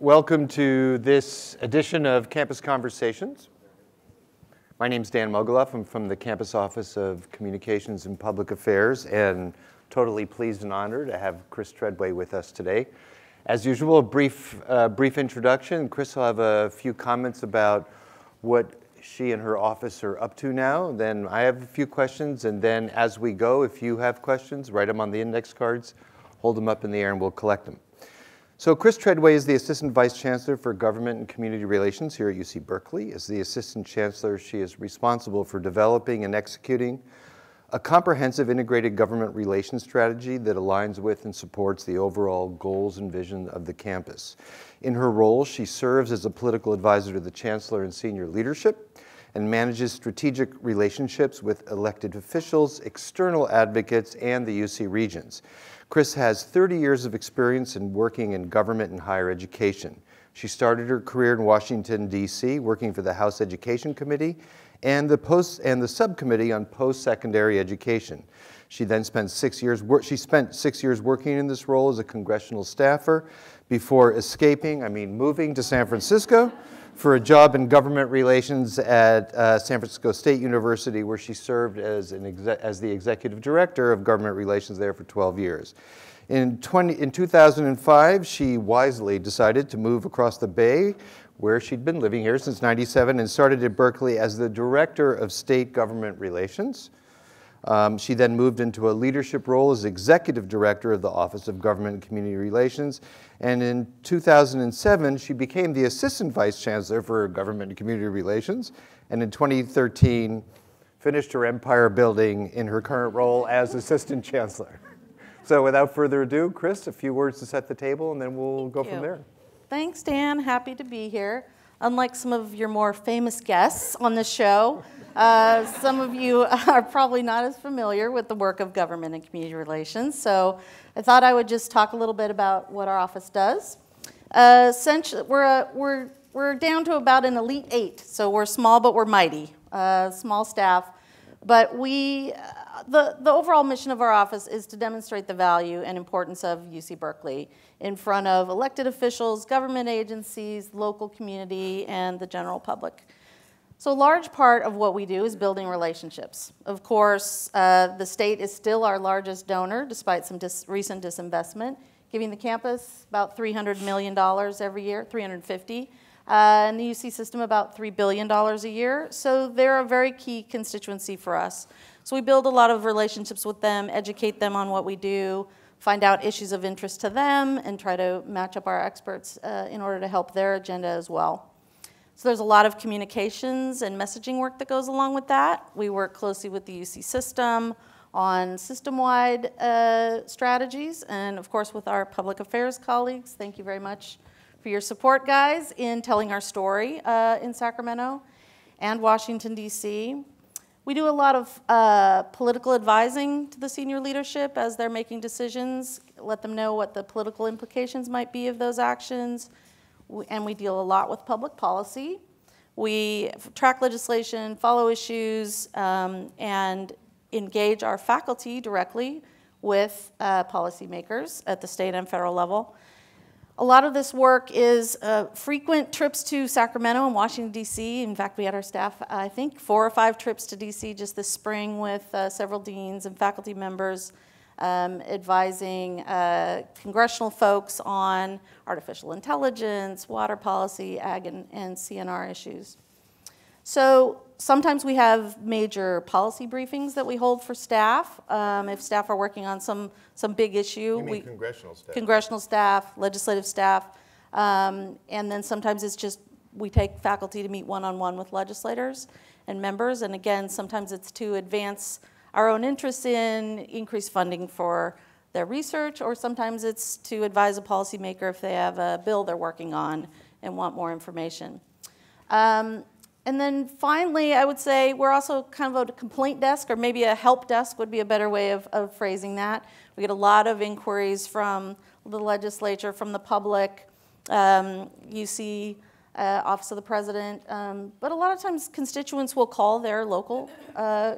welcome to this edition of Campus Conversations. My name is Dan Mogulof. I'm from the Campus Office of Communications and Public Affairs, and totally pleased and honored to have Chris Treadway with us today. As usual, a brief, uh, brief introduction. Chris will have a few comments about what she and her office are up to now. Then I have a few questions, and then as we go, if you have questions, write them on the index cards, hold them up in the air, and we'll collect them. So Chris Treadway is the Assistant Vice Chancellor for Government and Community Relations here at UC Berkeley. As the Assistant Chancellor, she is responsible for developing and executing a comprehensive integrated government relations strategy that aligns with and supports the overall goals and vision of the campus. In her role, she serves as a political advisor to the Chancellor and senior leadership and manages strategic relationships with elected officials, external advocates, and the UC regions. Chris has 30 years of experience in working in government and higher education. She started her career in Washington, D.C., working for the House Education Committee and the post and the subcommittee on post-secondary education. She then spent six years. She spent six years working in this role as a congressional staffer before escaping. I mean, moving to San Francisco for a job in government relations at uh, San Francisco State University, where she served as an as the executive director of government relations there for 12 years. In, 20, in 2005, she wisely decided to move across the Bay where she'd been living here since 97 and started at Berkeley as the Director of State Government Relations. Um, she then moved into a leadership role as Executive Director of the Office of Government and Community Relations. And in 2007, she became the Assistant Vice Chancellor for Government and Community Relations. And in 2013, finished her empire building in her current role as Assistant Chancellor. So without further ado, Chris, a few words to set the table, and then we'll Thank go you. from there. Thanks, Dan. Happy to be here. Unlike some of your more famous guests on the show, uh, some of you are probably not as familiar with the work of government and community relations. So I thought I would just talk a little bit about what our office does. Uh, essentially, we're, a, we're, we're down to about an elite eight. So we're small, but we're mighty. Uh, small staff. But we, uh, the, the overall mission of our office is to demonstrate the value and importance of UC Berkeley in front of elected officials, government agencies, local community, and the general public. So a large part of what we do is building relationships. Of course, uh, the state is still our largest donor, despite some dis recent disinvestment, giving the campus about $300 million every year, 350 uh, and the UC system about $3 billion a year. So they're a very key constituency for us. So we build a lot of relationships with them, educate them on what we do, find out issues of interest to them, and try to match up our experts uh, in order to help their agenda as well. So there's a lot of communications and messaging work that goes along with that. We work closely with the UC system on system-wide uh, strategies, and of course with our public affairs colleagues. Thank you very much for your support, guys, in telling our story uh, in Sacramento and Washington, D.C. We do a lot of uh, political advising to the senior leadership as they're making decisions, let them know what the political implications might be of those actions, and we deal a lot with public policy. We track legislation, follow issues, um, and engage our faculty directly with uh, policymakers at the state and federal level. A lot of this work is uh, frequent trips to Sacramento and Washington, D.C. In fact, we had our staff, I think, four or five trips to D.C. just this spring with uh, several deans and faculty members um, advising uh, congressional folks on artificial intelligence, water policy, ag, and, and CNR issues. So sometimes we have major policy briefings that we hold for staff. Um, if staff are working on some, some big issue. We, congressional staff? Congressional staff, legislative staff. Um, and then sometimes it's just we take faculty to meet one-on-one -on -one with legislators and members. And again, sometimes it's to advance our own interests in, increase funding for their research, or sometimes it's to advise a policymaker if they have a bill they're working on and want more information. Um, and then finally, I would say we're also kind of a complaint desk, or maybe a help desk would be a better way of, of phrasing that. We get a lot of inquiries from the legislature, from the public. Um, see uh, Office of the President, um, but a lot of times constituents will call their local uh,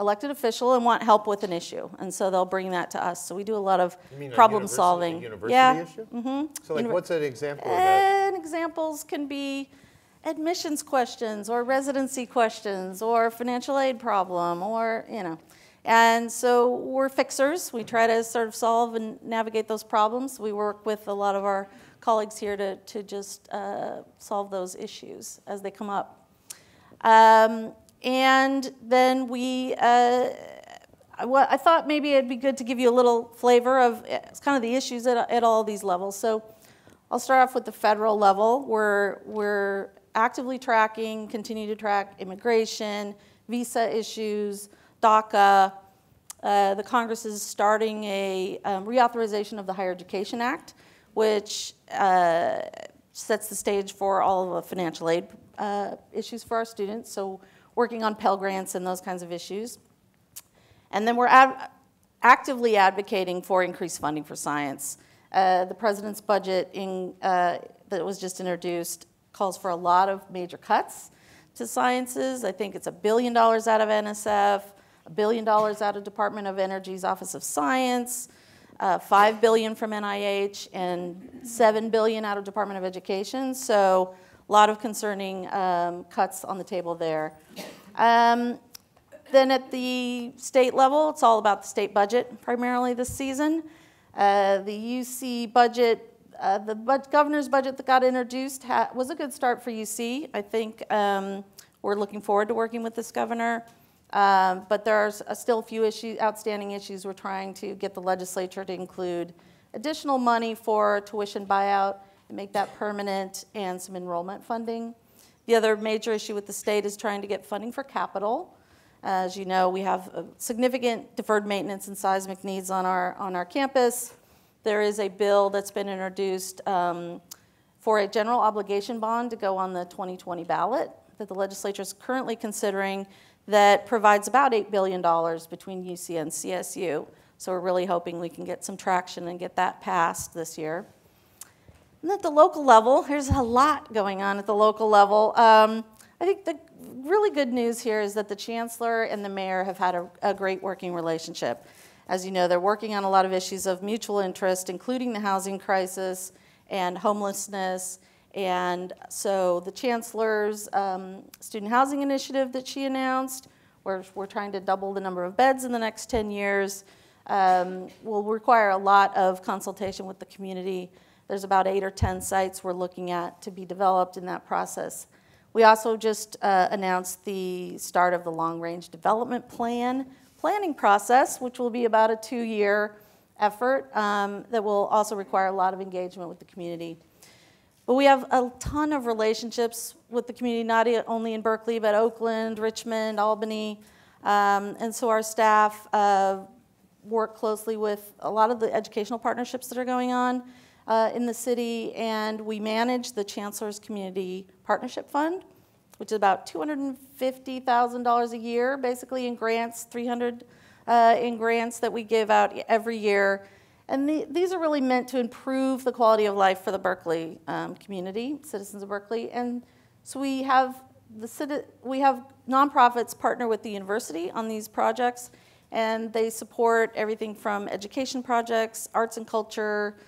elected official and want help with an issue, and so they'll bring that to us. So we do a lot of problem university, solving. University yeah. issue? Mm-hmm. So, like, Univer what's an example of that? And examples can be admissions questions or residency questions or financial aid problem or, you know. And so we're fixers. We try to sort of solve and navigate those problems. We work with a lot of our colleagues here to, to just uh, solve those issues as they come up. Um, and then we, uh, I thought maybe it'd be good to give you a little flavor of kind of the issues at, at all these levels. So I'll start off with the federal level. We're, we're actively tracking, continue to track immigration, visa issues, DACA. Uh, the Congress is starting a um, reauthorization of the Higher Education Act, which uh, sets the stage for all of the financial aid uh, issues for our students. So, working on Pell Grants and those kinds of issues. And then we're ad- actively advocating for increased funding for science. Uh, the president's budget in, uh, that was just introduced calls for a lot of major cuts to sciences. I think it's a billion dollars out of NSF, a billion dollars out of Department of Energy's Office of Science, uh, five billion from NIH, and seven billion out of Department of Education. So a lot of concerning um, cuts on the table there. Um, then at the state level, it's all about the state budget primarily this season. Uh, the UC budget uh, the governor's budget that got introduced was a good start for UC. I think um, we're looking forward to working with this governor. Um, but there are still a few issues, outstanding issues. We're trying to get the legislature to include additional money for tuition buyout and make that permanent and some enrollment funding. The other major issue with the state is trying to get funding for capital. As you know, we have significant deferred maintenance and seismic needs on our, on our campus. There is a bill that's been introduced um, for a general obligation bond to go on the 2020 ballot that the legislature is currently considering that provides about $8 billion between UC and CSU. So we're really hoping we can get some traction and get that passed this year. And at the local level, there's a lot going on at the local level. Um, I think the really good news here is that the chancellor and the mayor have had a, a great working relationship. As you know, they're working on a lot of issues of mutual interest, including the housing crisis and homelessness. And so the chancellor's um, student housing initiative that she announced, where we're trying to double the number of beds in the next 10 years, um, will require a lot of consultation with the community. There's about eight or 10 sites we're looking at to be developed in that process. We also just uh, announced the start of the long range development plan, planning process, which will be about a two year effort um, that will also require a lot of engagement with the community. But we have a ton of relationships with the community, not only in Berkeley, but Oakland, Richmond, Albany. Um, and so our staff uh, work closely with a lot of the educational partnerships that are going on uh, in the city, and we manage the Chancellor's Community Partnership Fund which is about $250,000 a year, basically in grants, 300 uh, in grants that we give out every year. And the, these are really meant to improve the quality of life for the Berkeley um, community, citizens of Berkeley. And so we have the we have nonprofits partner with the university on these projects, and they support everything from education projects, arts and culture,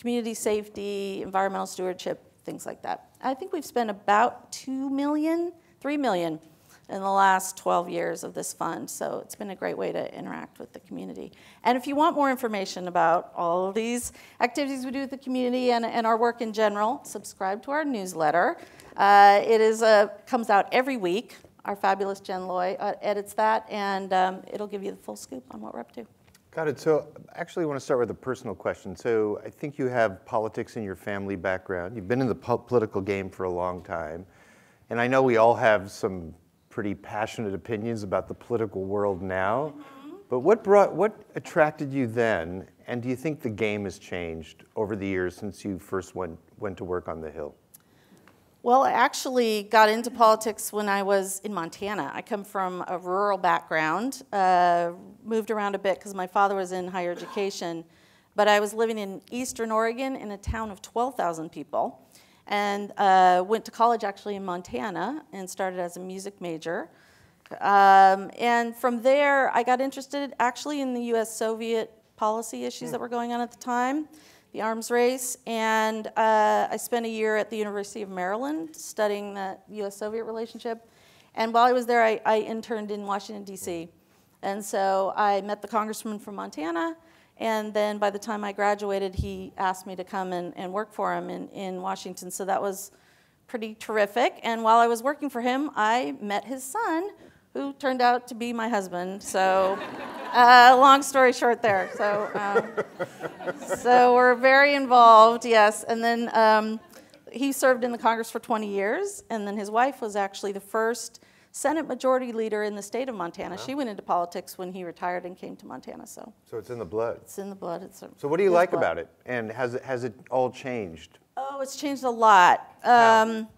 community safety, environmental stewardship, things like that. I think we've spent about 2 million, 3 million in the last 12 years of this fund. So it's been a great way to interact with the community. And if you want more information about all of these activities we do with the community and, and our work in general, subscribe to our newsletter. Uh, it is a, comes out every week. Our fabulous Jen Loy uh, edits that, and um, it'll give you the full scoop on what we're up to. Got it. So actually, I want to start with a personal question. So I think you have politics in your family background. You've been in the po- political game for a long time. And I know we all have some pretty passionate opinions about the political world now. Mm-hmm. But what brought what attracted you then? And do you think the game has changed over the years since you first went went to work on the Hill? Well, I actually got into politics when I was in Montana. I come from a rural background, uh, moved around a bit because my father was in higher education, but I was living in eastern Oregon in a town of 12,000 people and uh, went to college actually in Montana and started as a music major. Um, and from there, I got interested actually in the US Soviet policy issues that were going on at the time the arms race. And uh, I spent a year at the University of Maryland studying the US Soviet relationship. And while I was there, I, I interned in Washington, D.C. And so I met the congressman from Montana. And then by the time I graduated, he asked me to come and, and work for him in, in Washington. So that was pretty terrific. And while I was working for him, I met his son, who turned out to be my husband. So, uh, long story short, there. So, um, so we're very involved, yes. And then um, he served in the Congress for 20 years, and then his wife was actually the first Senate Majority Leader in the state of Montana. Wow. She went into politics when he retired and came to Montana. So, so it's in the blood. It's in the blood. It's so, what do you like blood. about it? And has it has it all changed? Oh, it's changed a lot. Um,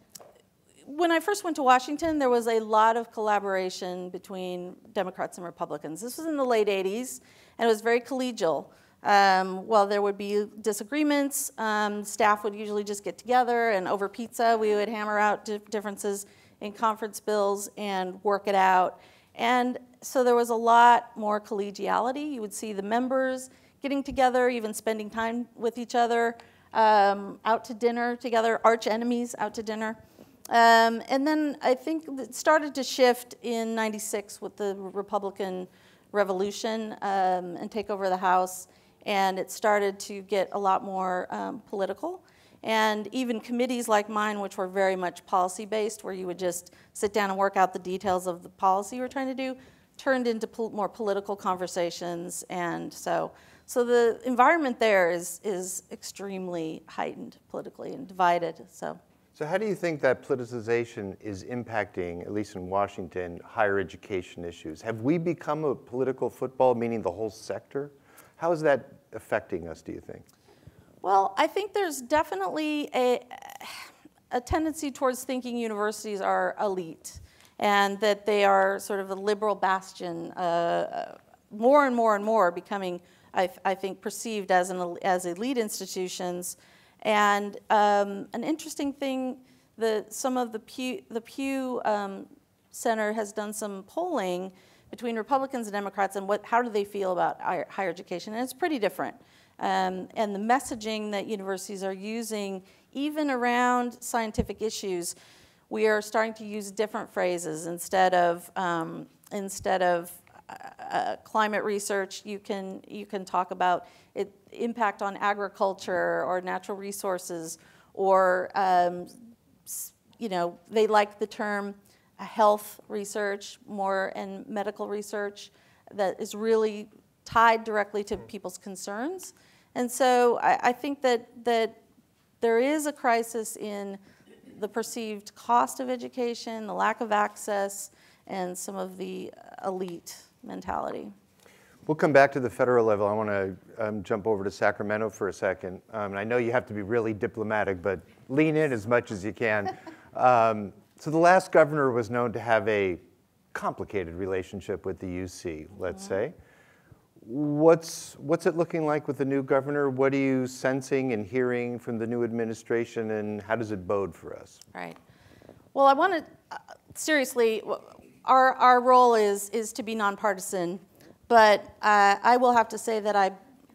when I first went to Washington, there was a lot of collaboration between Democrats and Republicans. This was in the late 80s, and it was very collegial. Um, while there would be disagreements, um, staff would usually just get together and over pizza, we would hammer out differences in conference bills and work it out. And so there was a lot more collegiality. You would see the members getting together, even spending time with each other, um, out to dinner together, arch enemies out to dinner. Um, and then I think it started to shift in 96 with the Republican revolution um, and take over the House. And it started to get a lot more um, political. And even committees like mine, which were very much policy based, where you would just sit down and work out the details of the policy you were trying to do, turned into po more political conversations. And so, so the environment there is, is extremely heightened politically and divided. So. So how do you think that politicization is impacting, at least in Washington, higher education issues? Have we become a political football, meaning the whole sector? How is that affecting us, do you think? Well, I think there's definitely a, a tendency towards thinking universities are elite and that they are sort of a liberal bastion, uh, more and more and more becoming, I, I think, perceived as, an, as elite institutions and um, an interesting thing, that some of the Pew, the Pew um, Center has done some polling between Republicans and Democrats and what, how do they feel about higher, education, and it's pretty different. Um, and the messaging that universities are using, even around scientific issues, we are starting to use different phrases instead of um, instead of uh, uh, climate research. You can you can talk about it, impact on agriculture or natural resources, or um, you know, they like the term health research more and medical research that is really tied directly to people's concerns. And so I, I think that that there is a crisis in the perceived cost of education, the lack of access, and some of the elite mentality. We'll come back to the federal level. I want to um, jump over to Sacramento for a second. Um, and I know you have to be really diplomatic, but lean in as much as you can. Um, so the last governor was known to have a complicated relationship with the UC, let's mm-hmm. say. What's, what's it looking like with the new governor? What are you sensing and hearing from the new administration, and how does it bode for us? Right. Well, I want to, uh, seriously, our, our role is, is to be nonpartisan but uh, I will have to say that I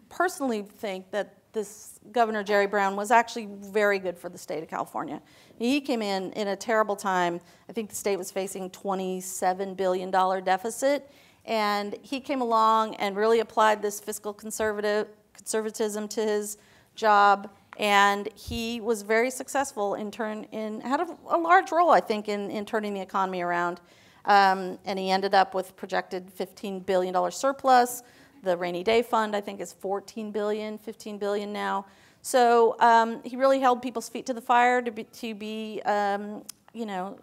personally think that this Governor Jerry Brown was actually very good for the state of California. He came in in a terrible time. I think the state was facing $27 billion deficit. And he came along and really applied this fiscal conservative, conservatism to his job. And he was very successful in turn in had a, a large role, I think, in, in turning the economy around. Um, and he ended up with projected $15 billion surplus. The rainy day fund, I think, is 14 billion, 15 billion now. So um, he really held people's feet to the fire to be, to be um, you know,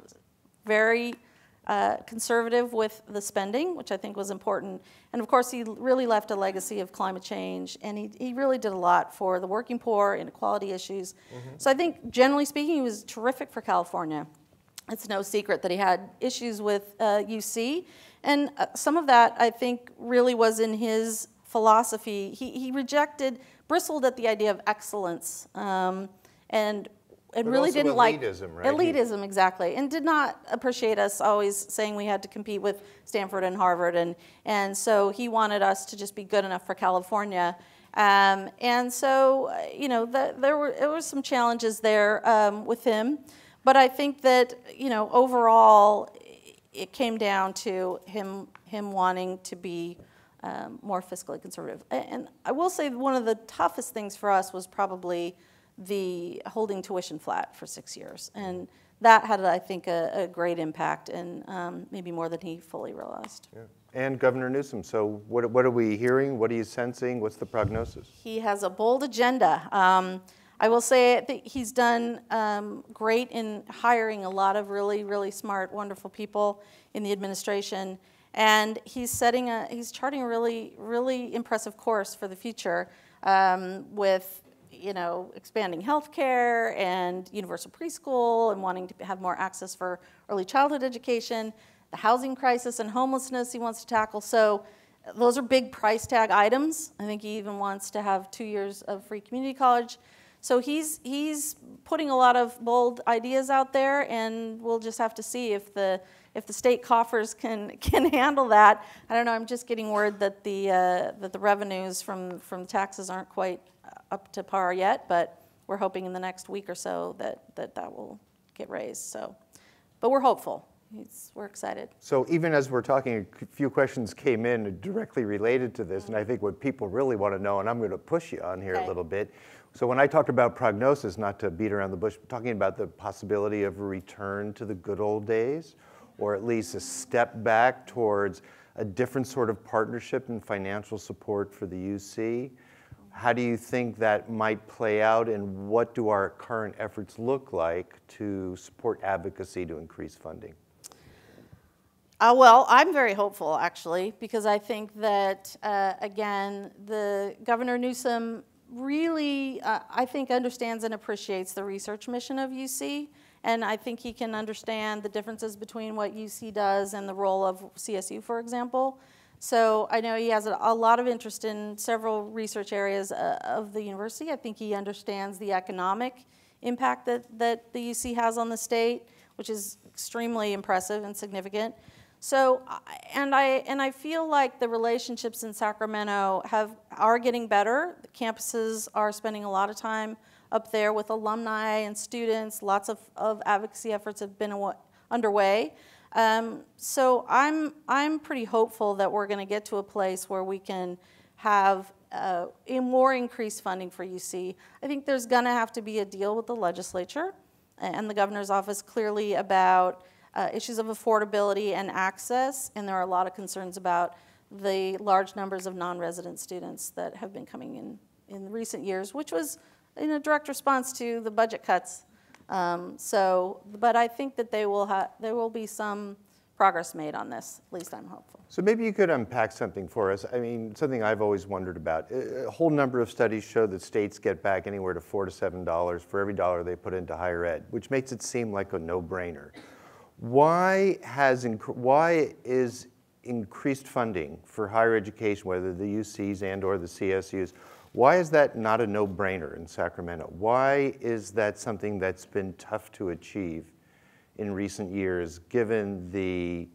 very uh, conservative with the spending, which I think was important. And of course, he really left a legacy of climate change, and he, he really did a lot for the working poor, inequality issues. Mm-hmm. So I think, generally speaking, he was terrific for California. It's no secret that he had issues with uh, UC, and uh, some of that I think really was in his philosophy. He, he rejected, bristled at the idea of excellence, um, and and but really didn't elitism, like right? elitism exactly, and did not appreciate us always saying we had to compete with Stanford and Harvard, and and so he wanted us to just be good enough for California. Um, and so, uh, you know, the, there were there were some challenges there um, with him, but I think that you know overall, it came down to him him wanting to be um, more fiscally conservative. And I will say one of the toughest things for us was probably the holding tuition flat for six years, and that had, I think, a, a great impact, and um, maybe more than he fully realized. Yeah. And Governor Newsom. So, what, what are we hearing? What are you sensing? What's the prognosis? He has a bold agenda. Um, I will say that he's done um, great in hiring a lot of really, really smart, wonderful people in the administration, and he's setting a, he's charting a really, really impressive course for the future um, with you know, expanding healthcare and universal preschool and wanting to have more access for early childhood education, the housing crisis and homelessness he wants to tackle. So those are big price tag items. I think he even wants to have two years of free community college. So he's, he's putting a lot of bold ideas out there, and we'll just have to see if the, if the state coffers can, can handle that. I don't know, I'm just getting word that the, uh, that the revenues from, from taxes aren't quite up to par yet, but we're hoping in the next week or so that that, that will get raised. So, but we're hopeful. It's, we're excited. So even as we're talking, a few questions came in directly related to this, and I think what people really want to know, and I'm going to push you on here okay. a little bit. So when I talked about prognosis, not to beat around the bush, talking about the possibility of a return to the good old days, or at least a step back towards a different sort of partnership and financial support for the UC. How do you think that might play out, and what do our current efforts look like to support advocacy to increase funding? Uh, well, I'm very hopeful, actually, because I think that, uh, again, the Governor Newsom really, uh, I think, understands and appreciates the research mission of UC. And I think he can understand the differences between what UC does and the role of CSU, for example. So I know he has a, a lot of interest in several research areas uh, of the university. I think he understands the economic impact that, that the UC has on the state, which is extremely impressive and significant. So, and I, and I feel like the relationships in Sacramento have, are getting better. The campuses are spending a lot of time up there with alumni and students. Lots of, of advocacy efforts have been underway. Um, so I'm, I'm pretty hopeful that we're going to get to a place where we can have uh, more increased funding for UC. I think there's going to have to be a deal with the legislature and the governor's office clearly about uh, issues of affordability and access, and there are a lot of concerns about the large numbers of non-resident students that have been coming in in recent years, which was in a direct response to the budget cuts um, so, but I think that they will there will be some progress made on this. At least I'm hopeful. So maybe you could unpack something for us. I mean, something I've always wondered about. A whole number of studies show that states get back anywhere to four to seven dollars for every dollar they put into higher ed, which makes it seem like a no-brainer. Why has why is increased funding for higher education, whether the UCs and or the CSUs, why is that not a no-brainer in Sacramento? Why is that something that's been tough to achieve in recent years, given the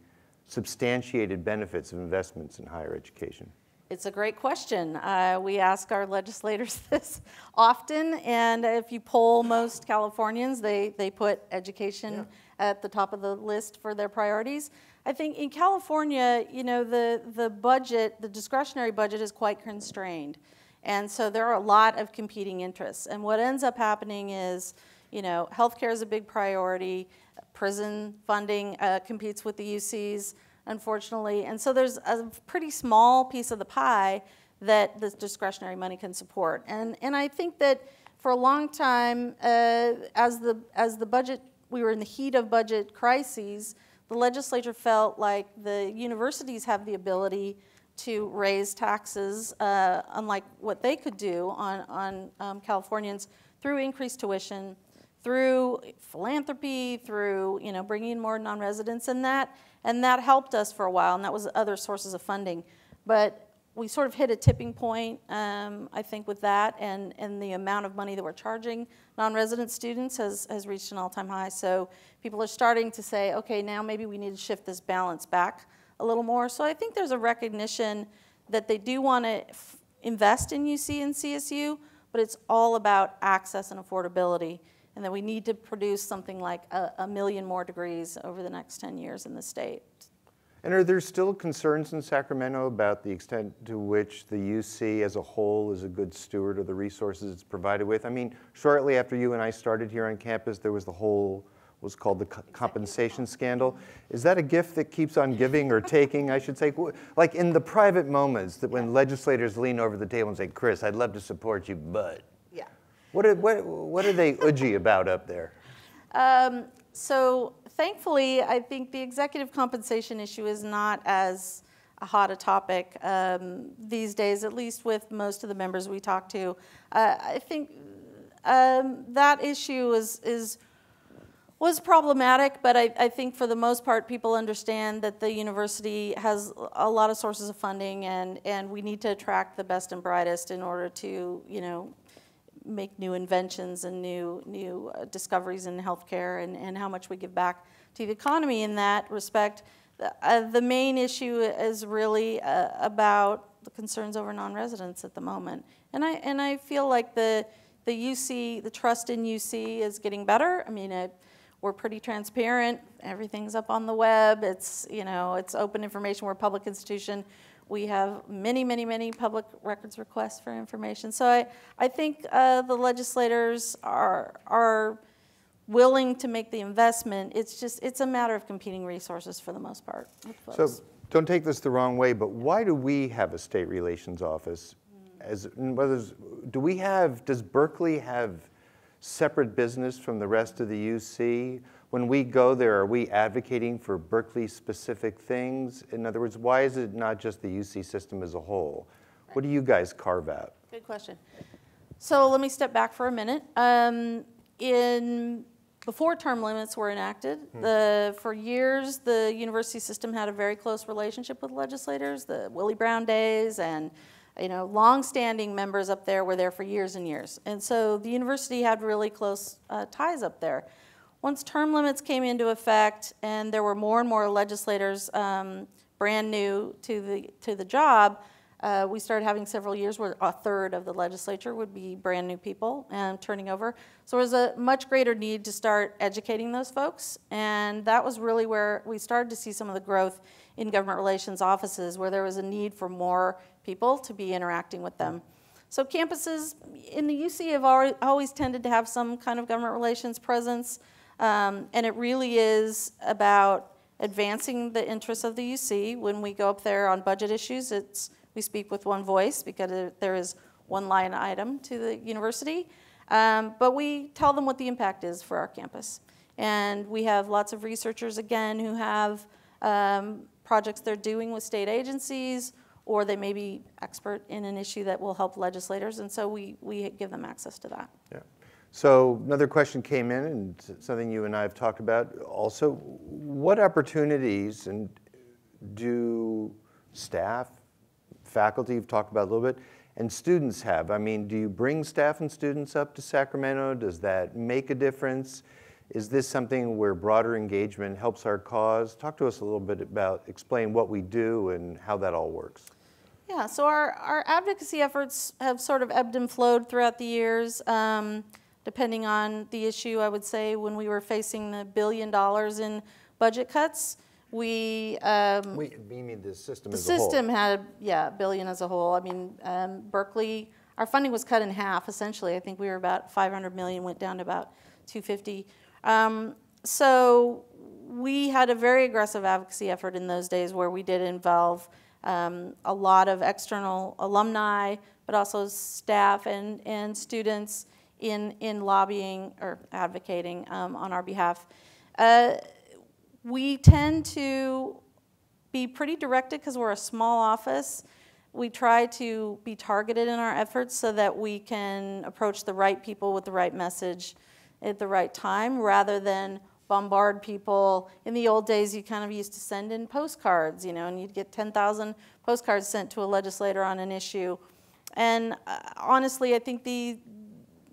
substantiated benefits of investments in higher education? It's a great question. Uh, we ask our legislators this often, and if you poll most Californians, they, they put education yeah. At the top of the list for their priorities. I think in California, you know, the, the budget, the discretionary budget is quite constrained. And so there are a lot of competing interests. And what ends up happening is, you know, healthcare is a big priority. Prison funding uh, competes with the UCs, unfortunately. And so there's a pretty small piece of the pie that this discretionary money can support. And, and I think that for a long time, uh, as, the, as the budget, we were in the heat of budget crises, the legislature felt like the universities have the ability to raise taxes, uh, unlike what they could do on, on um, Californians, through increased tuition, through philanthropy, through you know bringing in more non-residents, and that and that helped us for a while, and that was other sources of funding. But we sort of hit a tipping point, um, I think, with that, and, and the amount of money that we're charging non-resident students has, has reached an all-time high. So people are starting to say, okay, now maybe we need to shift this balance back a little more. So I think there's a recognition that they do want to invest in UC and CSU, but it's all about access and affordability. And that we need to produce something like a, a million more degrees over the next 10 years in the state. And are there still concerns in Sacramento about the extent to which the UC as a whole is a good steward of the resources it's provided with? I mean, shortly after you and I started here on campus, there was the whole was called the compensation scandal. Is that a gift that keeps on giving or taking, I should say? Like in the private moments that when legislators lean over the table and say, Chris, I'd love to support you, but. Yeah. What are, what, what are they udgy about up there? Um, so thankfully, I think the executive compensation issue is not as a hot a topic um, these days, at least with most of the members we talk to. Uh, I think um, that issue is, is was problematic, but I, I, think for the most part, people understand that the university has a lot of sources of funding, and, and we need to attract the best and brightest in order to, you know, make new inventions and new new uh, discoveries in healthcare, and, and how much we give back to the economy in that respect. Uh, the main issue is really uh, about the concerns over non-residents at the moment, and I and I feel like the the UC, the trust in UC is getting better. I mean, it, we're pretty transparent. Everything's up on the web. It's, you know, it's open information. We're a public institution. We have many, many, many public records requests for information. So I, I think uh, the legislators are, are willing to make the investment. It's just, it's a matter of competing resources for the most part. So don't take this the wrong way, but why do we have a state relations office? As, do we have, does Berkeley have separate business from the rest of the UC? When we go there, are we advocating for Berkeley specific things? In other words, why is it not just the UC system as a whole? What do you guys carve out? Good question. So let me step back for a minute. Um, in before term limits were enacted, hmm. the, for years the university system had a very close relationship with legislators, the Willie Brown days and you know, long-standing members up there were there for years and years. And so the university had really close uh, ties up there. Once term limits came into effect and there were more and more legislators um, brand new to the, to the job, uh, we started having several years where a third of the legislature would be brand new people and turning over. So there was a much greater need to start educating those folks, and that was really where we started to see some of the growth in government relations offices, where there was a need for more people to be interacting with them. So campuses in the UC have always tended to have some kind of government relations presence, um, and it really is about advancing the interests of the UC. When we go up there on budget issues, it's we speak with one voice because there is one line item to the university. Um, but we tell them what the impact is for our campus. And we have lots of researchers, again, who have um, projects they're doing with state agencies, or they may be expert in an issue that will help legislators. And so we, we give them access to that. Yeah. So another question came in, and something you and I have talked about also. What opportunities and do staff faculty you've talked about a little bit, and students have. I mean, do you bring staff and students up to Sacramento? Does that make a difference? Is this something where broader engagement helps our cause? Talk to us a little bit about, explain what we do and how that all works. Yeah, so our, our advocacy efforts have sort of ebbed and flowed throughout the years, um, depending on the issue. I would say when we were facing the billion dollars in budget cuts, we, um, We, you mean the system the as a whole? system had, yeah, a billion as a whole. I mean, um, Berkeley, our funding was cut in half essentially. I think we were about 500 million, went down to about 250. Um, so we had a very aggressive advocacy effort in those days where we did involve um, a lot of external alumni, but also staff and, and students in, in lobbying or advocating um, on our behalf. Uh, we tend to be pretty directed because we're a small office. We try to be targeted in our efforts so that we can approach the right people with the right message at the right time rather than bombard people. In the old days, you kind of used to send in postcards, you know, and you'd get 10,000 postcards sent to a legislator on an issue. And uh, honestly, I think the,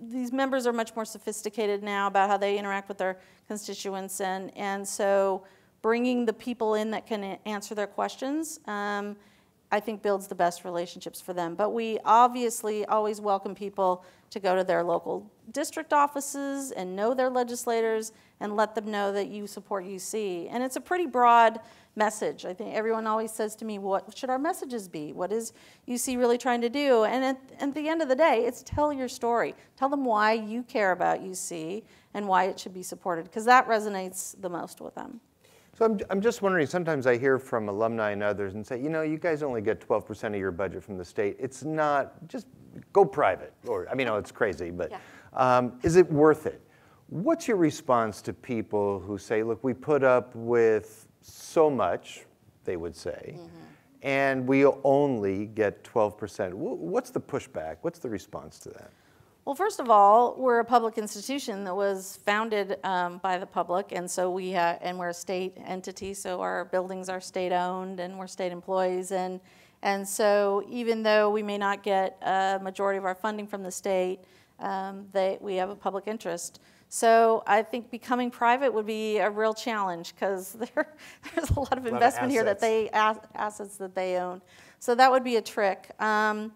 these members are much more sophisticated now about how they interact with their constituents, and, and so bringing the people in that can answer their questions um, I think builds the best relationships for them. But we obviously always welcome people to go to their local district offices and know their legislators and let them know that you support UC. And it's a pretty broad message. I think everyone always says to me, what should our messages be? What is UC really trying to do? And at, at the end of the day, it's tell your story. Tell them why you care about UC and why it should be supported, because that resonates the most with them. So I'm, I'm just wondering, sometimes I hear from alumni and others and say, you know, you guys only get 12% of your budget from the state. It's not, just go private. Or, I mean, oh, it's crazy, but Yeah. um, is it worth it? What's your response to people who say, look, we put up with so much, they would say, and we only get 12%? What's the pushback? What's the response to that? Well, first of all, we're a public institution that was founded um, by the public, and so we ha- and we're a state entity, so our buildings are state-owned and we're state employees, and and so even though we may not get a majority of our funding from the state, um, they, we have a public interest. So I think becoming private would be a real challenge because there, there's a lot of of investment here that they assets that they own. So that would be a trick. Um,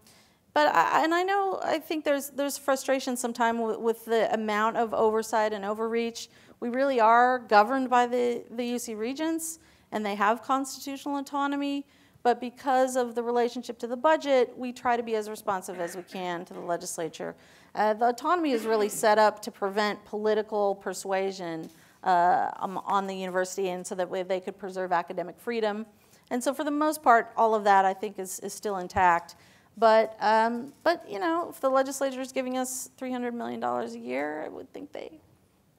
but I, and I know I think there's there's frustration sometimes with, with the amount of oversight and overreach. We really are governed by the the UC regents, and they have constitutional autonomy. But because of the relationship to the budget, we try to be as responsive as we can to the legislature. Uh, the autonomy is really set up to prevent political persuasion uh, um, on the university, and so that way they could preserve academic freedom. And so, for the most part, all of that I think is, is still intact. But, um, but you know, if the legislature is giving us $300 million a year, I would think they,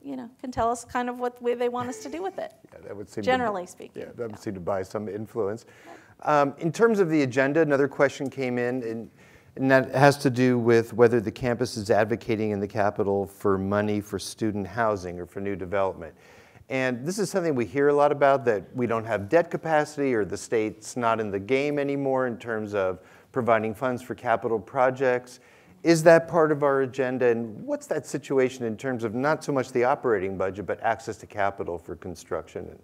you know, can tell us kind of what way they want us to do with it. Yeah, that would seem to- Generally speaking, Yeah, that would yeah. seem to buy some influence. Um, In terms of the agenda, another question came in, and- and that has to do with whether the campus is advocating in the capital for money for student housing or for new development. And this is something we hear a lot about, that we don't have debt capacity or the state's not in the game anymore in terms of providing funds for capital projects. Is that part of our agenda? And what's that situation in terms of not so much the operating budget, but access to capital for construction?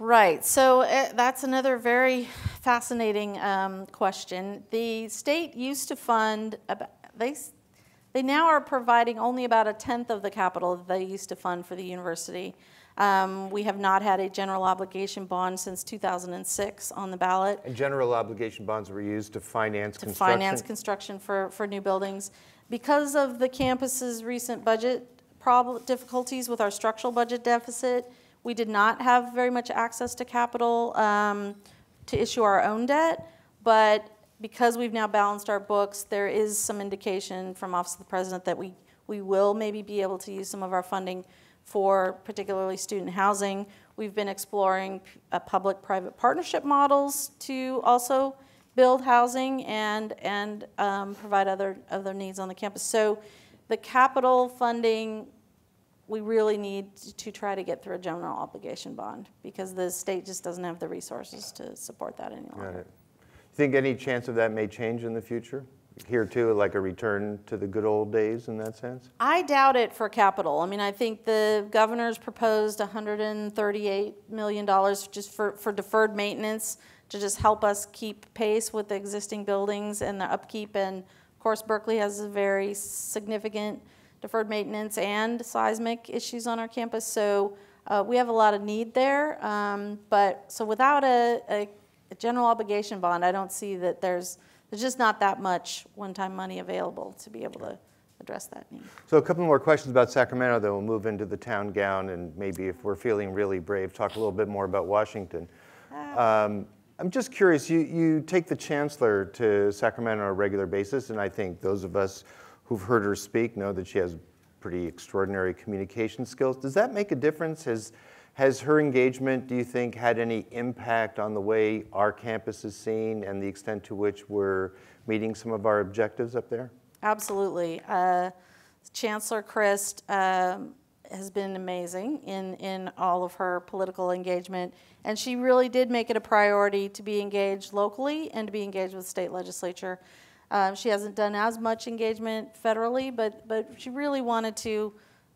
Right. So uh, that's another very fascinating um, question. The state used to fund about, they they now are providing only about a tenth of the capital that they used to fund for the university. Um, we have not had a general obligation bond since 2006 on the ballot And general obligation bonds were used to finance to construction? finance construction for, for new buildings. Because of the campus's recent budget prob- difficulties with our structural budget deficit, we did not have very much access to capital um, to issue our own debt. But because we've now balanced our books, there is some indication from Office of the President that we, we will maybe be able to use some of our funding for particularly student housing. We've been exploring uh, public-private partnership models to also build housing and, and um, provide other, other needs on the campus. So the capital funding, we really need to try to get through a general obligation bond because the state just doesn't have the resources to support that any Got longer. it. Think any chance of that may change in the future? Here too, like a return to the good old days in that sense? I doubt it for capital. I mean, I think the governor's proposed $138 million just for, for deferred maintenance to just help us keep pace with the existing buildings and the upkeep. And of course, Berkeley has a very significant deferred maintenance and seismic issues on our campus. So uh, we have a lot of need there. Um, but so without a, a, a general obligation bond, I don't see that there's there's just not that much one-time money available to be able to address that need. So a couple more questions about Sacramento, then we'll move into the town gown, and maybe if we're feeling really brave, talk a little bit more about Washington. Um, I'm just curious, you, you take the chancellor to Sacramento on a regular basis, and I think those of us who've heard her speak know that she has pretty extraordinary communication skills. Does that make a difference? Has, has her engagement, do you think, had any impact on the way our campus is seen and the extent to which we're meeting some of our objectives up there? Absolutely. Uh, Chancellor Christ um, has been amazing in, in all of her political engagement, and she really did make it a priority to be engaged locally and to be engaged with state legislature. Uh, she hasn't done as much engagement federally, but, but she really wanted to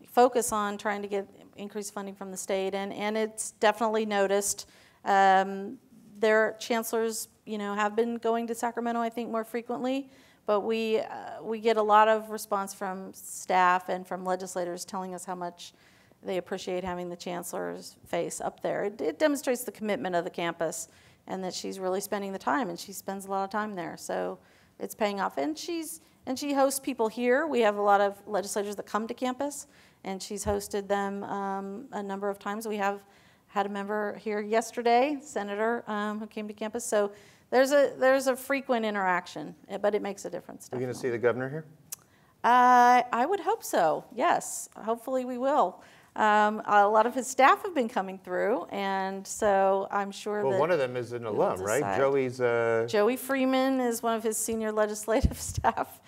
focus on trying to get increased funding from the state, and, and it's definitely noticed. Um, their chancellors you know, have been going to Sacramento, I think, more frequently. But we, uh, we get a lot of response from staff and from legislators telling us how much they appreciate having the chancellor's face up there. It, it demonstrates the commitment of the campus and that she's really spending the time, and she spends a lot of time there. So it's paying off. And she's and she hosts people here. We have a lot of legislators that come to campus, and she's hosted them um, a number of times. We have had a member here yesterday, senator, um, who came to campus. So there's a there's a frequent interaction, eh, but it makes a difference. Are you going to see the governor here? Uh, I would hope so. Yes, hopefully we will. Um, a lot of his staff have been coming through, and so I'm sure Well, one of them is an alum, right? Joey's, uh, Joey Freeman is one of his senior legislative staff.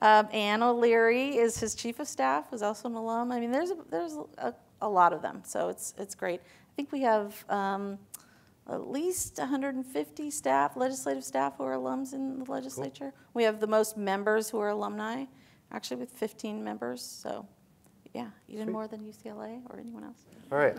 Um, Ann O'Leary is his chief of staff, who's also an alum. I mean, there's a, there's a, a lot of them, so it's it's great. I think we have um, at least 150 staff, legislative staff, who are alums in the legislature. We have the most members who are alumni, actually with 15 members. So, yeah, even Sweet. more than UCLA or anyone else. all right.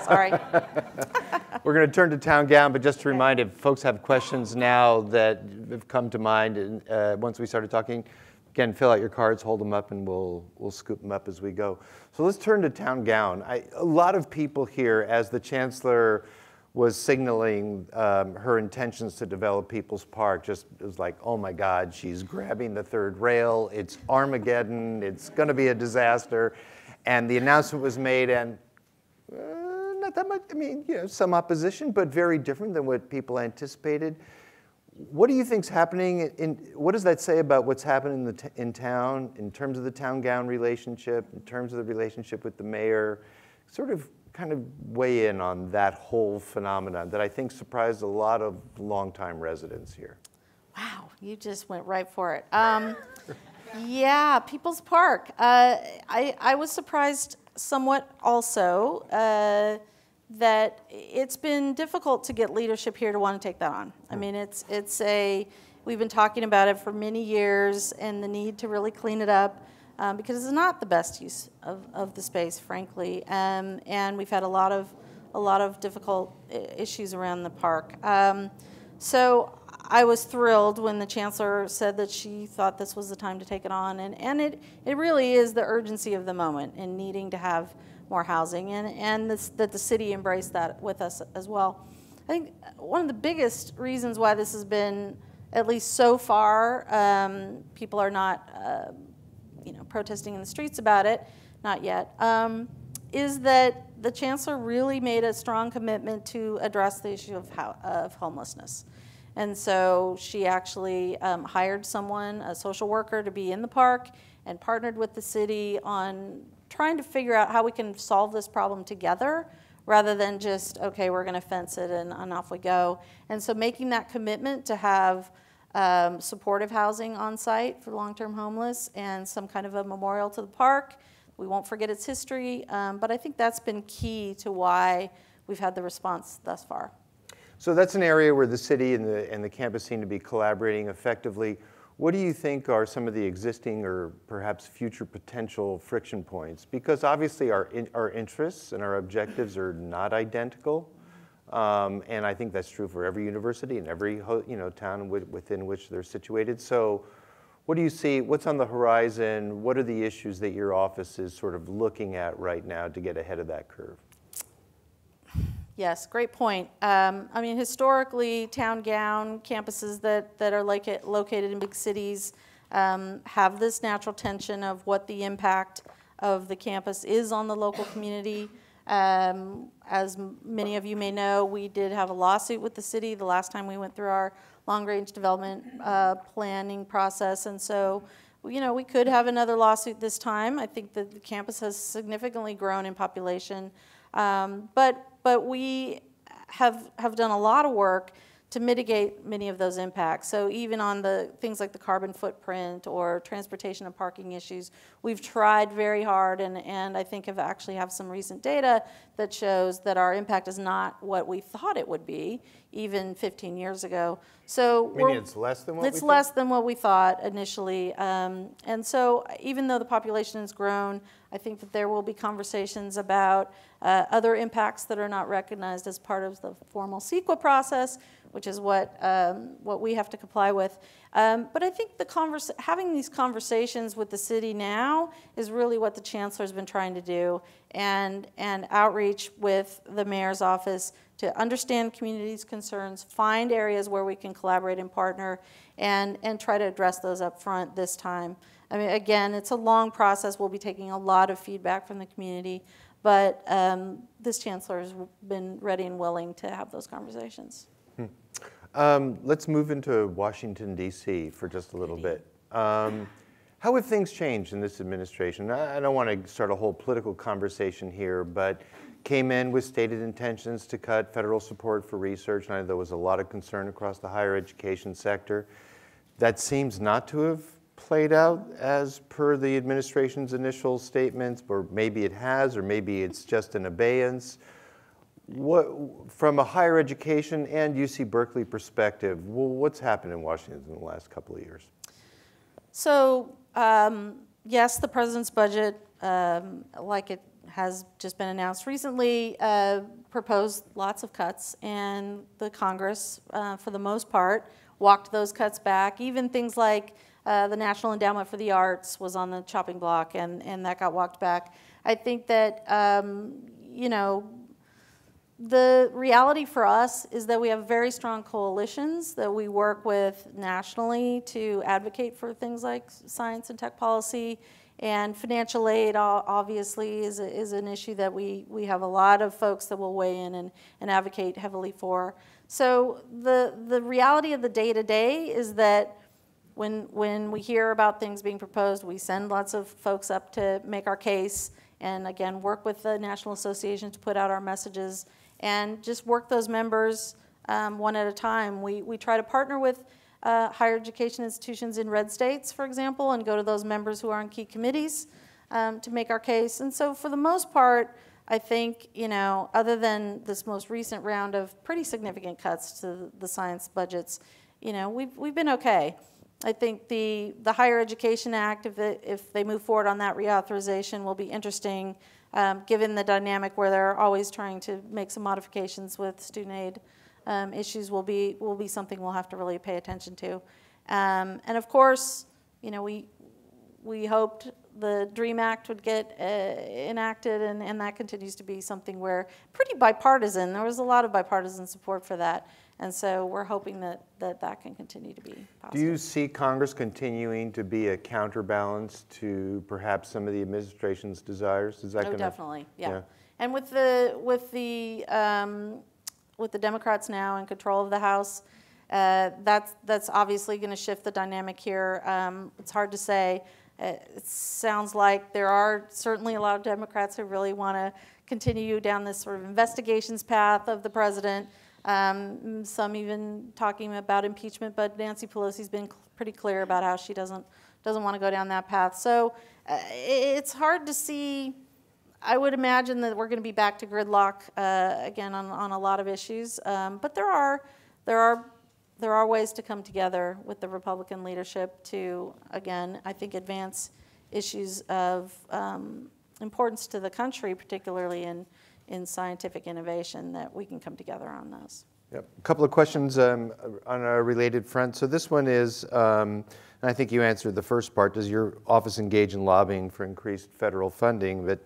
Sorry. We're going to turn to town gown, but just to remind, if folks have questions now that have come to mind, and uh, once we started talking, again, fill out your cards, hold them up, and we'll we'll scoop them up as we go. So let's turn to town gown. I, a lot of people here, as the chancellor was signaling um, her intentions to develop People's Park, just it was like, oh my God, she's grabbing the third rail. It's Armageddon. It's going to be a disaster. And the announcement was made, and uh, not that much. I mean, you know, some opposition, but very different than what people anticipated. What do you think's happening? In, what does that say about what's happening in, the in town in terms of the town gown relationship, in terms of the relationship with the mayor? Sort of, kind of weigh in on that whole phenomenon that I think surprised a lot of longtime residents here. Wow, you just went right for it. Um, yeah, People's Park. Uh, I, I was surprised somewhat also uh, that it's been difficult to get leadership here to want to take that on. I mean, it's, it's a, we've been talking about it for many years and the need to really clean it up um, because it's not the best use of, of the space, frankly. Um, and we've had a lot of, a lot of difficult issues around the park. Um, so I was thrilled when the chancellor said that she thought this was the time to take it on, and, and it, it really is the urgency of the moment in needing to have more housing, and, and this, that the city embraced that with us as well. I think one of the biggest reasons why this has been, at least so far, um, people are not, uh, you know, protesting in the streets about it, not yet, um, is that the chancellor really made a strong commitment to address the issue of, how, of homelessness. And so she actually um, hired someone, a social worker, to be in the park and partnered with the city on trying to figure out how we can solve this problem together rather than just, okay, we're going to fence it and, and off we go. And so making that commitment to have um, supportive housing on site for long term homeless and some kind of a memorial to the park. We won't forget its history, um, but I think that's been key to why we've had the response thus far. So that's an area where the city and the, and the campus seem to be collaborating effectively. What do you think are some of the existing or perhaps future potential friction points? Because obviously our, in, our interests and our objectives are not identical. Um, and I think that's true for every university and every you know, town wi- within which they're situated. So what do you see? What's on the horizon? What are the issues that your office is sort of looking at right now to get ahead of that curve? Yes, great point. Um, I mean, historically, town gown campuses that, that are like it, located in big cities um, have this natural tension of what the impact of the campus is on the local community. Um, as many of you may know, we did have a lawsuit with the city the last time we went through our long-range development uh, planning process, and so you know we could have another lawsuit this time. I think that the campus has significantly grown in population, um, but but we have have done a lot of work to mitigate many of those impacts. So even on the things like the carbon footprint or transportation and parking issues, we've tried very hard and, and I think have actually have some recent data that shows that our impact is not what we thought it would be even 15 years ago. So it's less than what we it's thought? less than what we thought initially. Um, and so even though the population has grown, I think that there will be conversations about uh, other impacts that are not recognized as part of the formal CEQA process, which is what, um, what we have to comply with. Um, but I think the converse, having these conversations with the city now is really what the chancellor's been trying to do, and, and outreach with the mayor's office to understand communities' concerns, find areas where we can collaborate and partner, and, and try to address those up front this time. I mean, again, it's a long process. We'll be taking a lot of feedback from the community, but um, this chancellor has been ready and willing to have those conversations. Um, let's move into Washington, D.C. for just a little bit. Um, how have things changed in this administration? I, I don't want to start a whole political conversation here, but came in with stated intentions to cut federal support for research. And there was a lot of concern across the higher education sector. That seems not to have played out as per the administration's initial statements, or maybe it has, or maybe it's just an abeyance. What, from a higher education and UC Berkeley perspective, what's happened in Washington in the last couple of years? So, um, yes, the president's budget, um, like it has just been announced recently, uh, proposed lots of cuts, and the Congress, uh, for the most part, walked those cuts back. Even things like uh, the National Endowment for the Arts was on the chopping block, and, and that got walked back. I think that, um, you know, the reality for us is that we have very strong coalitions that we work with nationally to advocate for things like science and tech policy. And financial aid, obviously, is, a, is an issue that we, we have a lot of folks that will weigh in and, and advocate heavily for. So the, the reality of the day to day is that when, when we hear about things being proposed, we send lots of folks up to make our case and again work with the National Association to put out our messages and just work those members um, one at a time. We, we try to partner with uh, higher education institutions in red states, for example, and go to those members who are on key committees um, to make our case. And so for the most part, I think, you know, other than this most recent round of pretty significant cuts to the science budgets, you know, we've, we've been okay. I think the, the Higher Education Act, if, it, if they move forward on that reauthorization, will be interesting, um, given the dynamic where they're always trying to make some modifications with student aid um, issues will be, will be something we'll have to really pay attention to. Um, and of course, you know, we, we hoped the DREAM Act would get uh, enacted, and, and that continues to be something where pretty bipartisan. There was a lot of bipartisan support for that. And so we're hoping that that, that can continue to be possible. Do you see Congress continuing to be a counterbalance to perhaps some of the administration's desires? Is that oh, gonna, definitely, yeah. yeah. And with the with the um, with the Democrats now in control of the House, uh, that's that's obviously going to shift the dynamic here. Um, it's hard to say. It sounds like there are certainly a lot of Democrats who really want to continue down this sort of investigations path of the president. Um, some even talking about impeachment, but Nancy Pelosi's been cl pretty clear about how she doesn't doesn't want to go down that path. So uh, it's hard to see. I would imagine that we're going to be back to gridlock uh, again on, on a lot of issues, um, but there are there are there are ways to come together with the Republican leadership to again I think advance issues of um, importance to the country, particularly in in scientific innovation that we can come together on those. Yep. A couple of questions um, on a related front. So this one is, um, and I think you answered the first part, does your office engage in lobbying for increased federal funding? But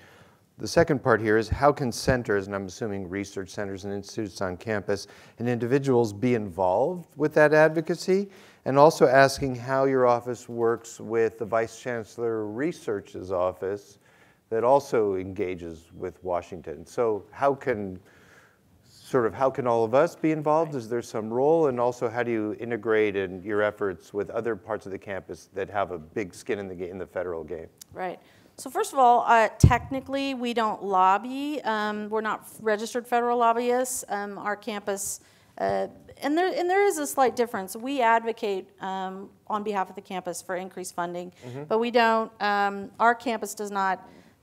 the second part here is how can centers, and I'm assuming research centers and institutes on campus, and individuals be involved with that advocacy? And also asking how your office works with the Vice Chancellor Research's office that also engages with Washington. So how can sort of how can all of us be involved? Is there some role? And also how do you integrate in your efforts with other parts of the campus that have a big skin in the game, in the federal game? Right. So first of all, uh, technically we don't lobby. Um, we're not registered federal lobbyists. Um, our campus, uh, and there and there is a slight difference. We advocate um, on behalf of the campus for increased funding, mm -hmm. but we don't. Um, our campus does not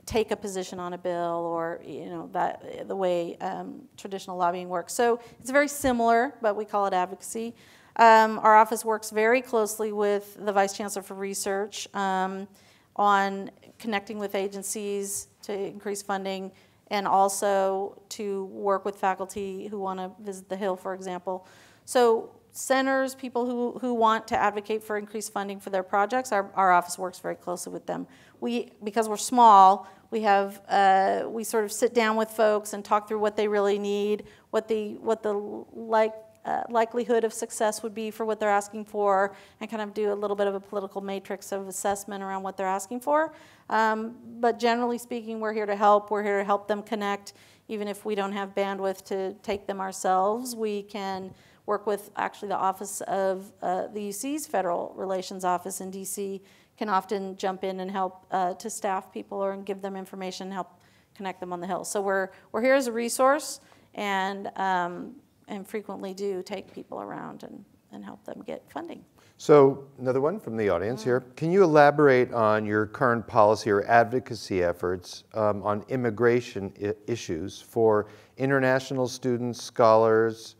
take a position on a bill or you know that the way um, traditional lobbying works. So it's very similar, but we call it advocacy. Um, our office works very closely with the Vice Chancellor for Research um, on connecting with agencies to increase funding and also to work with faculty who want to visit the Hill, for example. So centers, people who, who want to advocate for increased funding for their projects, our, our office works very closely with them. We, because we're small, we have, uh, we sort of sit down with folks and talk through what they really need, what the, what the like, uh, likelihood of success would be for what they're asking for, and kind of do a little bit of a political matrix of assessment around what they're asking for. Um, but generally speaking, we're here to help. We're here to help them connect. Even if we don't have bandwidth to take them ourselves, we can work with actually the Office of uh, the UC's Federal Relations Office in DC can often jump in and help uh, to staff people or give them information, help connect them on the Hill. So we're, we're here as a resource and, um, and frequently do take people around and, and help them get funding. So another one from the audience here. Can you elaborate on your current policy or advocacy efforts um, on immigration issues for international students, scholars,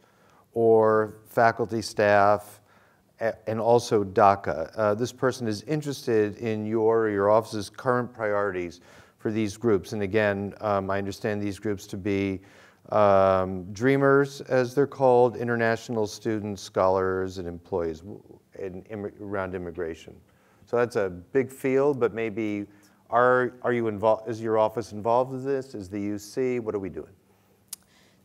or faculty staff, and also DACA. Uh, this person is interested in your or your office's current priorities for these groups. And again, um, I understand these groups to be um, dreamers, as they're called, international students, scholars, and employees in, in, around immigration. So that's a big field, but maybe are, are you involved, is your office involved in this? Is the UC, what are we doing?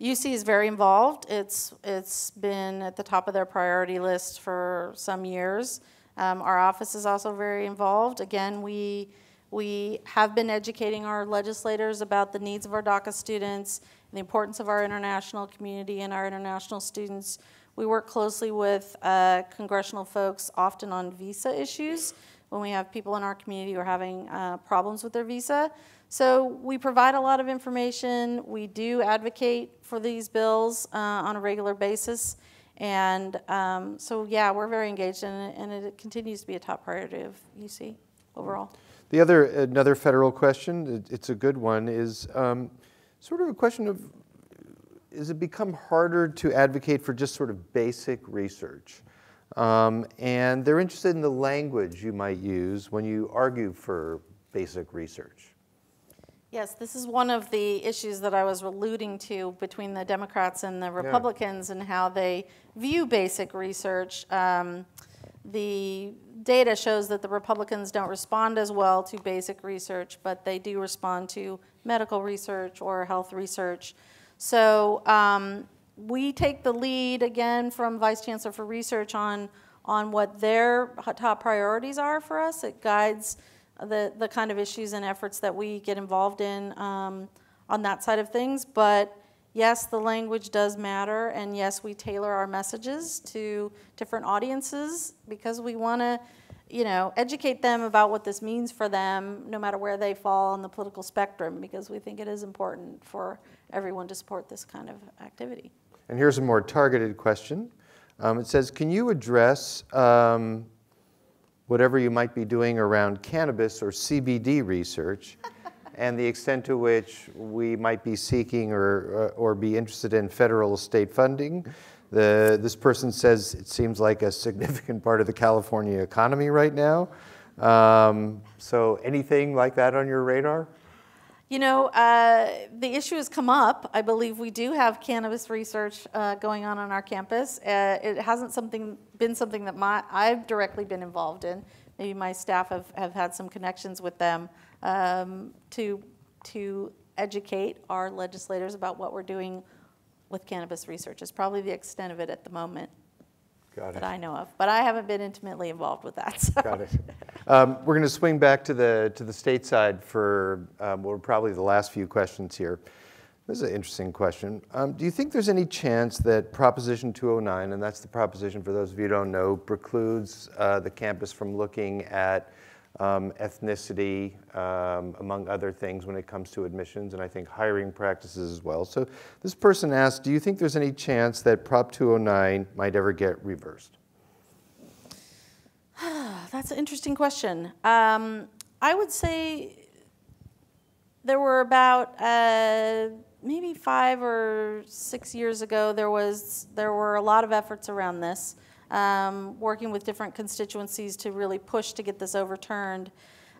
UC is very involved. It's, it's been at the top of their priority list for some years. Um, our office is also very involved. Again, we, we have been educating our legislators about the needs of our DACA students, the importance of our international community and our international students. We work closely with uh, congressional folks often on visa issues when we have people in our community who are having uh, problems with their visa. So we provide a lot of information. We do advocate for these bills uh, on a regular basis. And um, so, yeah, we're very engaged in it, and it continues to be a top priority of UC overall. The other, another federal question, it's a good one, is um, sort of a question of, is it become harder to advocate for just sort of basic research? Um, and they're interested in the language you might use when you argue for basic research. Yes, this is one of the issues that I was alluding to between the Democrats and the Republicans yeah. and how they view basic research. Um, the data shows that the Republicans don't respond as well to basic research, but they do respond to medical research or health research. So um, we take the lead again from Vice Chancellor for Research on, on what their top priorities are for us. It guides the, the kind of issues and efforts that we get involved in um, on that side of things. But yes, the language does matter, and yes, we tailor our messages to different audiences because we want to, you know, educate them about what this means for them, no matter where they fall on the political spectrum, because we think it is important for everyone to support this kind of activity. And here's a more targeted question. Um, it says, can you address um, whatever you might be doing around cannabis or CBD research and the extent to which we might be seeking or, uh, or be interested in federal state funding. The, this person says it seems like a significant part of the California economy right now. Um, so anything like that on your radar? You know, uh, the issue has come up. I believe we do have cannabis research uh, going on on our campus. Uh, it hasn't something been something that my, I've directly been involved in. Maybe my staff have, have had some connections with them um, to, to educate our legislators about what we're doing with cannabis research. Is probably the extent of it at the moment. Got that I know of. But I haven't been intimately involved with that. So. Got it. Um, we're going to swing back to the to the state side for um, well, probably the last few questions here. This is an interesting question. Um, do you think there's any chance that Proposition 209, and that's the proposition for those of you who don't know, precludes uh, the campus from looking at um, ethnicity, um, among other things, when it comes to admissions, and I think hiring practices as well. So this person asked, do you think there's any chance that Prop 209 might ever get reversed? That's an interesting question. Um, I would say there were about uh, maybe five or six years ago. There was there were a lot of efforts around this um, working with different constituencies to really push to get this overturned.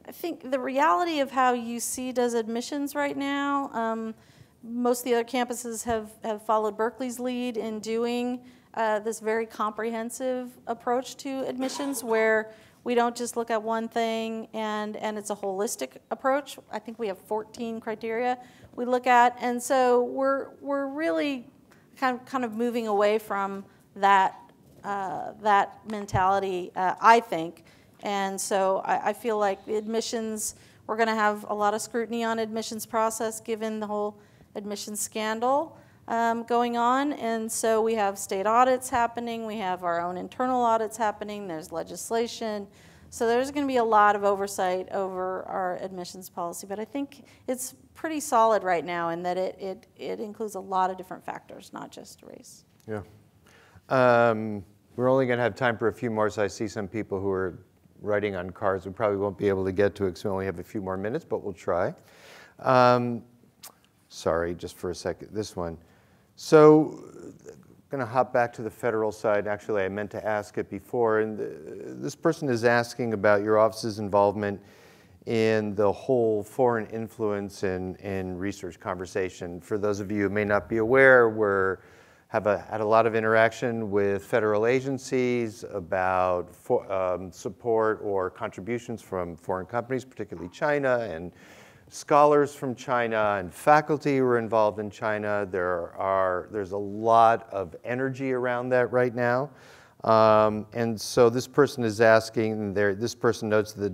I think the reality of how UC does admissions right now, um, most of the other campuses have, have followed Berkeley's lead in doing uh, this very comprehensive approach to admissions where we don't just look at one thing and, and it's a holistic approach. I think we have 14 criteria we look at. And so we're, we're really kind of, kind of moving away from that, uh, that mentality, uh, I think. And so I, I feel like admissions, we're going to have a lot of scrutiny on admissions process given the whole admissions scandal um, going on. And so we have state audits happening, we have our own internal audits happening, there's legislation. So there's going to be a lot of oversight over our admissions policy. But I think it's pretty solid right now in that it, it, it includes a lot of different factors, not just race. Yeah. Um, we're only going to have time for a few more, so I see some people who are writing on cards. We probably won't be able to get to it because we only have a few more minutes, but we'll try. Um, sorry, just for a second, this one. So I'm going to hop back to the federal side. Actually, I meant to ask it before. And this person is asking about your office's involvement in the whole foreign influence and, and research conversation. For those of you who may not be aware, we have a, had a lot of interaction with federal agencies about for, um, support or contributions from foreign companies, particularly China and scholars from China and faculty who are involved in China. There are, there's a lot of energy around that right now. Um, and so this person is asking, this person notes the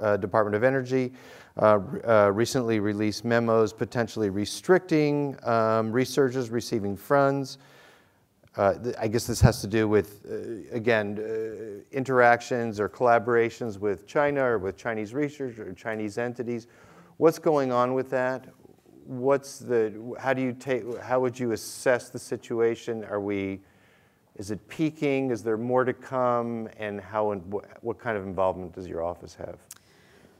uh, Department of Energy uh, uh, recently released memos potentially restricting um, researchers receiving funds. Uh, I guess this has to do with, uh, again, uh, interactions or collaborations with China or with Chinese research or Chinese entities. What's going on with that? What's the, how do you take, how would you assess the situation? Are we, is it peaking? Is there more to come? And how, what kind of involvement does your office have?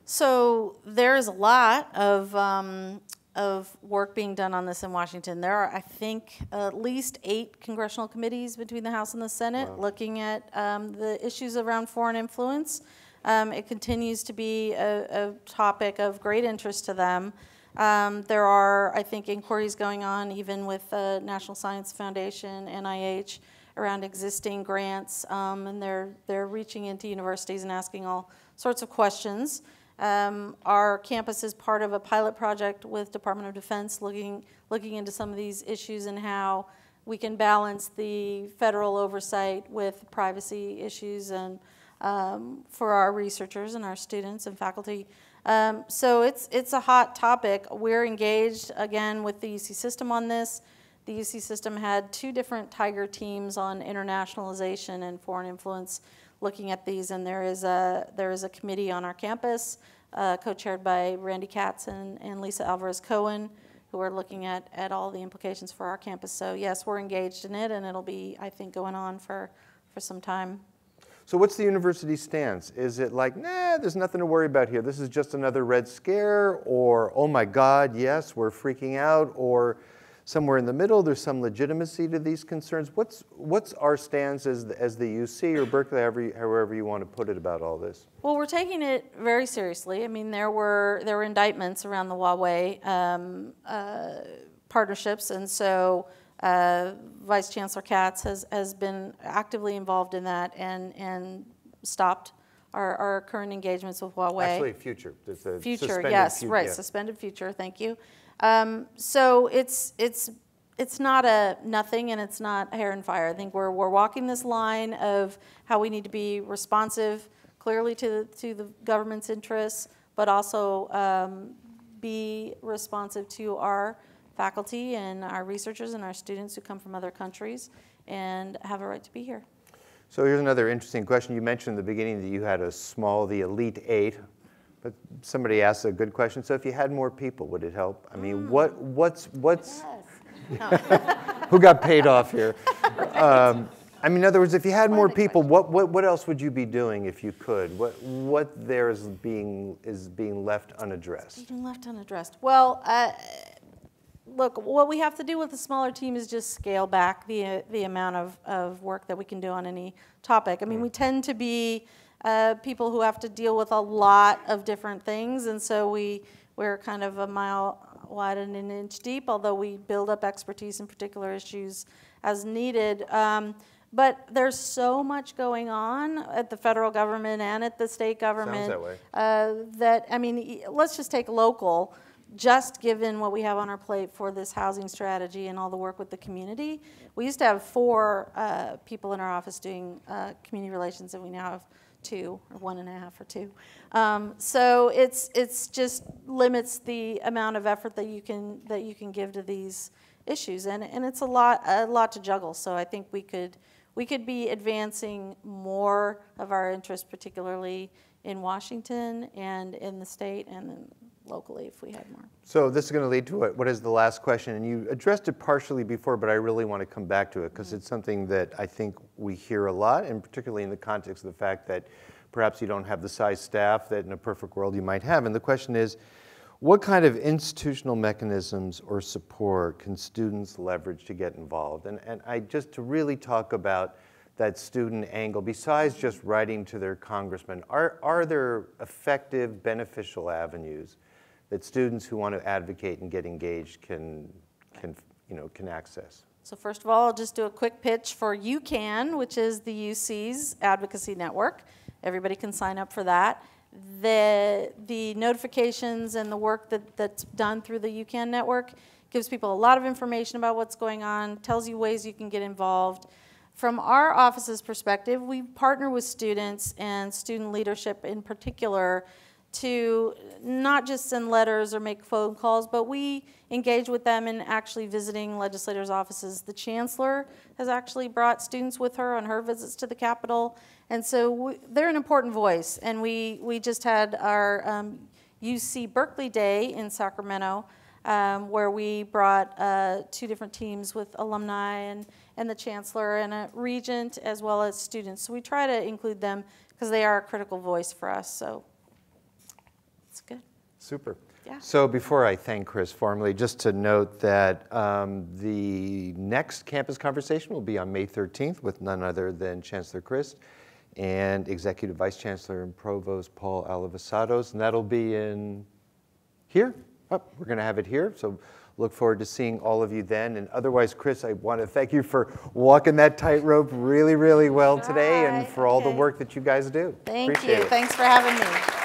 So there is a lot of, um, of work being done on this in Washington. There are, I think, at least eight congressional committees between the House and the Senate wow. looking at um, the issues around foreign influence. Um, it continues to be a, a, topic of great interest to them. Um, there are, I think, inquiries going on even with the National Science Foundation, NIH, around existing grants, um, and they're, they're reaching into universities and asking all sorts of questions. Um, our campus is part of a pilot project with Department of Defense looking, looking into some of these issues and how we can balance the federal oversight with privacy issues and um, for our researchers and our students and faculty. Um, so it's, it's a hot topic. We're engaged again with the UC system on this. The UC system had two different Tiger teams on internationalization and foreign influence looking at these, and there is a, there is a committee on our campus uh, co-chaired by Randy Katz and, and Lisa Alvarez Cohen who are looking at, at all the implications for our campus. So yes, we're engaged in it, and it'll be, I think, going on for, for some time. So what's the university stance? Is it like, nah, there's nothing to worry about here. This is just another red scare, or oh my God, yes, we're freaking out, or somewhere in the middle, there's some legitimacy to these concerns. What's what's our stance as the, as the UC or Berkeley, however, however you want to put it about all this? Well, we're taking it very seriously. I mean, there were there were indictments around the Huawei um, uh, partnerships, and so uh, Vice Chancellor Katz has, has been actively involved in that and, and stopped our, our current engagements with Huawei. Actually, future. A future, yes, right, yeah. suspended future, thank you. Um, so it's, it's, it's not a nothing and it's not hair and fire. I think we're, we're walking this line of how we need to be responsive clearly to the, to the government's interests, but also um, be responsive to our faculty and our researchers and our students who come from other countries and have a right to be here. So here's another interesting question. You mentioned in the beginning that you had a small, the Elite Eight, but somebody asked a good question. So if you had more people, would it help? I mean, mm. what, what's, what's, yes. who got paid off here? Um, I mean, in other words, if you had more people, what, what, what else would you be doing if you could? What, what there is being, is being left unaddressed? Being left unaddressed. Well, uh, look, what we have to do with a smaller team is just scale back the, the amount of, of work that we can do on any topic. I mean, we tend to be uh, people who have to deal with a lot of different things, and so we, we're kind of a mile wide and an inch deep, although we build up expertise in particular issues as needed. Um, But there's so much going on at the federal government and at the state government. that way. uh, that, I mean, let's just take local, just given what we have on our plate for this housing strategy and all the work with the community. We used to have four uh, people in our office doing uh, community relations, and we now have two, or one and a half, or two. Um, so it's it's just limits the amount of effort that you can that you can give to these issues, and and it's a lot a lot to juggle. So I think we could we could be advancing more of our interests, particularly in Washington and in the state and locally if we had more. So this is going to lead to what, what is the last question, and you addressed it partially before, but I really want to come back to it because mm-hmm. it's something that I think we hear a lot, and particularly in the context of the fact that perhaps you don't have the size staff that in a perfect world you might have. And the question is, what kind of institutional mechanisms or support can students leverage to get involved? And, and I just to really talk about that student angle, besides just writing to their congressman, are, are there effective, beneficial avenues that students who want to advocate and get engaged can, can, you know, can access? So first of all, I'll just do a quick pitch for UCAN, which is the UC's advocacy network. Everybody can sign up for that. The, the notifications and the work that, that's done through the UCAN network gives people a lot of information about what's going on, tells you ways you can get involved. From our office's perspective, we partner with students and student leadership in particular to not just send letters or make phone calls, but we engage with them in actually visiting legislators' offices. The chancellor has actually brought students with her on her visits to the Capitol, and so we, they're an important voice. And we, we just had our um, UC Berkeley Day in Sacramento, um, where we brought uh, two different teams with alumni and, and the chancellor and a regent as well as students. So we try to include them because they are a critical voice for us. So. Super. Yeah. So before I thank Chris formally, just to note that um, the next campus conversation will be on May 13th with none other than Chancellor Christ and Executive Vice Chancellor and Provost Paul Alivisatos, and that'll be in here. Oh, we're going to have it here. So look forward to seeing all of you then. And otherwise, Chris, I want to thank you for walking that tightrope really, really well today and for all the work that you guys do. Thank Appreciate you. it. Thanks for having me.